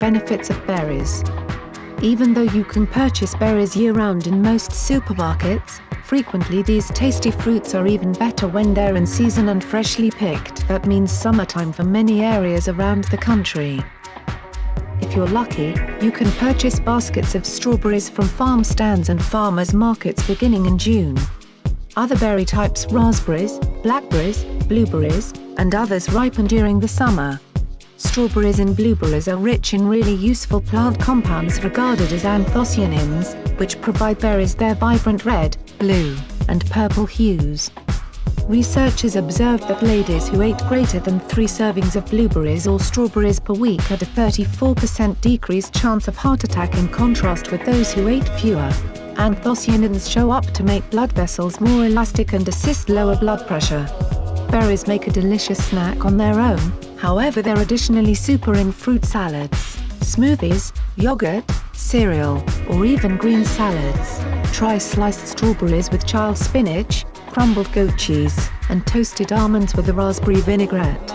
benefits of berries. Even though you can purchase berries year-round in most supermarkets, frequently these tasty fruits are even better when they're in season and freshly picked. That means summertime for many areas around the country. If you're lucky, you can purchase baskets of strawberries from farm stands and farmers markets beginning in June. Other berry types raspberries, blackberries, blueberries, and others ripen during the summer. Strawberries and blueberries are rich in really useful plant compounds regarded as anthocyanins, which provide berries their vibrant red, blue, and purple hues. Researchers observed that ladies who ate greater than three servings of blueberries or strawberries per week had a 34% decreased chance of heart attack in contrast with those who ate fewer. Anthocyanins show up to make blood vessels more elastic and assist lower blood pressure. Berries make a delicious snack on their own, however they're additionally super in fruit salads, smoothies, yogurt, cereal, or even green salads. Try sliced strawberries with child spinach, crumbled goat cheese, and toasted almonds with a raspberry vinaigrette.